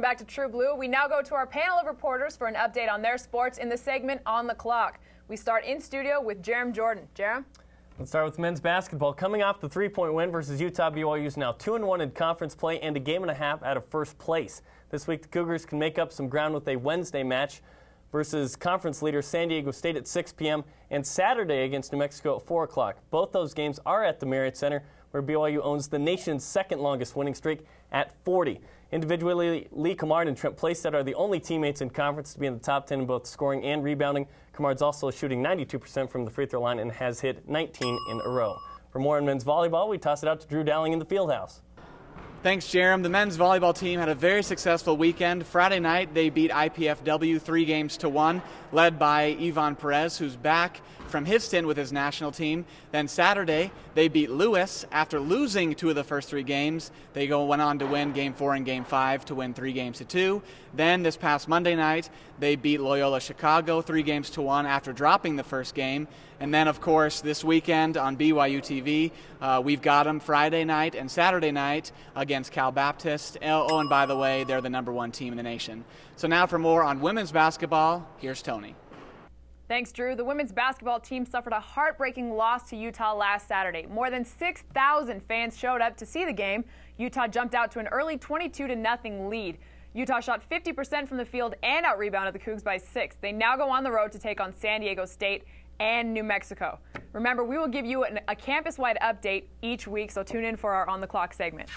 back to True Blue. We now go to our panel of reporters for an update on their sports in the segment On the Clock. We start in studio with Jarom Jordan. Jarom? Let's start with men's basketball. Coming off the three-point win versus Utah, BYU is now 2 and 1 in conference play and a game and a half out of first place. This week, the Cougars can make up some ground with a Wednesday match versus conference leader San Diego State at 6 p.m. and Saturday against New Mexico at 4 o'clock. Both those games are at the Marriott Center, where BYU owns the nation's second longest winning streak at 40. Individually, Lee Cummard and Trent Plaisted are the only teammates in conference to be in the top 10 in both scoring and rebounding. Cummard's also shooting 92% from the free throw line and has hit 19 in a row. For more on men's volleyball, we toss it out to Drew Dowling in the fieldhouse. Thanks, Jarom. The men's volleyball team had a very successful weekend. Friday night, they beat IPFW three games to one, led by Ivan Perez, who's back from his stint with his national team. Then Saturday, they beat Lewis after losing two of the first three games. They go went on to win game four and game five to win three games to two. Then this past Monday night, they beat Loyola Chicago three games to one after dropping the first game. And then, of course, this weekend on BYU TV, uh, we've got them Friday night and Saturday night against Cal Baptist. Oh, and by the way, they're the number one team in the nation. So now for more on women's basketball, here's Toni. Thanks, Drew. The women's basketball team suffered a heartbreaking loss to Utah last Saturday. More than 6,000 fans showed up to see the game. Utah jumped out to an early 22 to 0 lead. Utah shot 50% from the field and out rebounded the Cougs by six. They now go on the road to take on San Diego State and New Mexico. Remember, we will give you an, a campus wide update each week, so tune in for our on the clock segment.